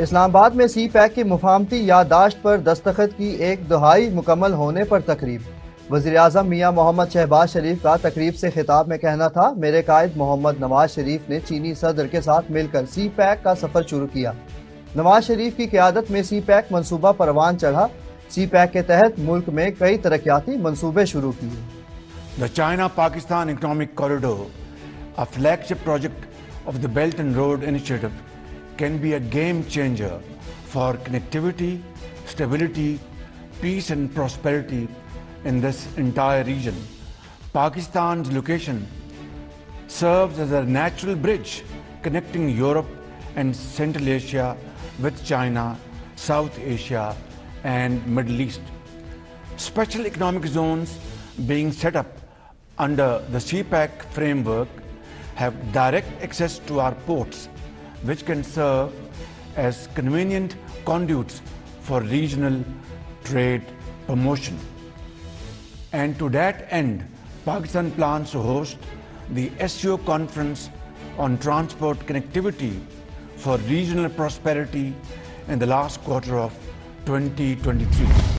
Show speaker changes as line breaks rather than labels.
इस्लामाबाद में सी पैक की मुफामती यादाश्त पर दस्तखत की एक दहाई मुकम्मल होने पर तकरीब। वजी अजम मियाँ मोहम्मद शहबाज शरीफ का तकरीब से खिताब में कहना था मेरे कायद मोहम्मद नवाज़ शरीफ ने चीनी सदर के साथ मिलकर सी पैक का सफ़र शुरू किया। नवाज़ शरीफ की क्यादत में सी पैक मनसूबा परवान चढ़ा। सी पैक के तहत मुल्क में कई तरक्याती मनसूबे शुरू किए।
Pakistan Economic Corridor, a flagship project of the Belt and Road Initiative, can be a game changer for connectivity, stability, peace, and prosperity in this entire region. Pakistan's location serves as a natural bridge connecting Europe and Central Asia with China, South Asia, and Middle East. Special economic zones being set up under the CPEC framework have direct access to our ports, which can serve as convenient conduits for regional trade promotion. And to that end, Pakistan plans to host the SCO conference on transport connectivity for regional prosperity in the last quarter of 2023.